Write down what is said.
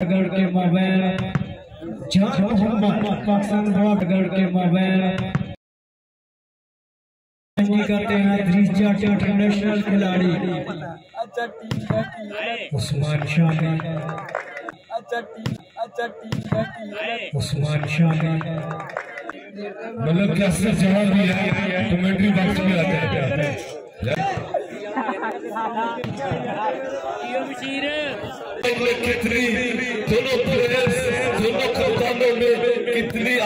गढ़ के मोबाइल जान मोहम्मद पाकिस्तान गढ़ के मोबाइल। करते हैं इंटरनेशनल खिलाड़ी। अच्छा उस्मान शामी अच्छा अच्छा उस्मान शामी मतलब कि असर जवाब दिया है कमेंट्री बॉक्स में आते हैं कितनी? दोनों प्लेयर्स दोनों कप्तानों में कितनी